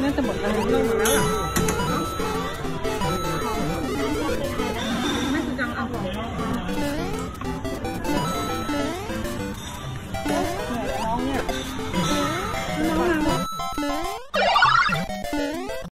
น่าจะหมดแล้วเริ่มหมดแล้วไม่สุจัเอาของน้องเนี่ยน้องมา